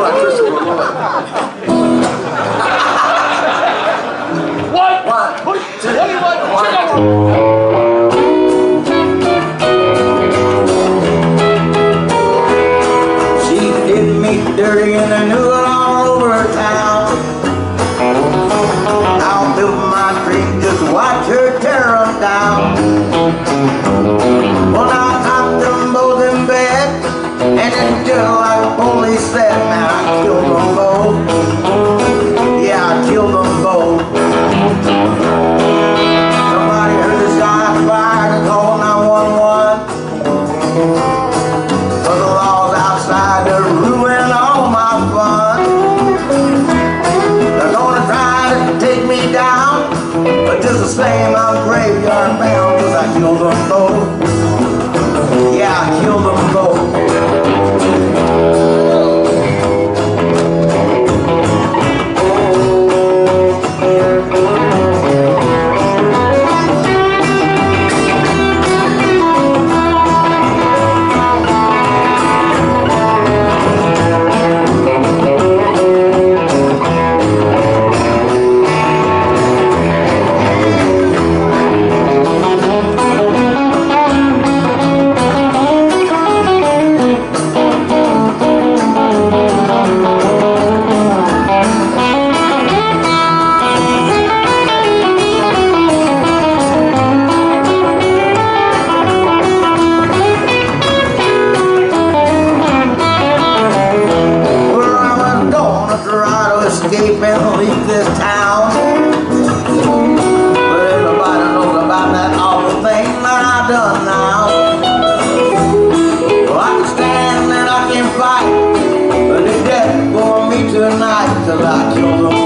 like She did me dirty and I knew it all over town. I'll build my dream, just watch her tear them down. Well, I knocked them both in bed, and until I only said, I'm graveyard bound Cause I killed them both. Yeah, I killed them both. can't leave this town. But everybody knows about that awful thing that I've done now. Well, I can stand and I can fight, but the death for me tonight till I kill them.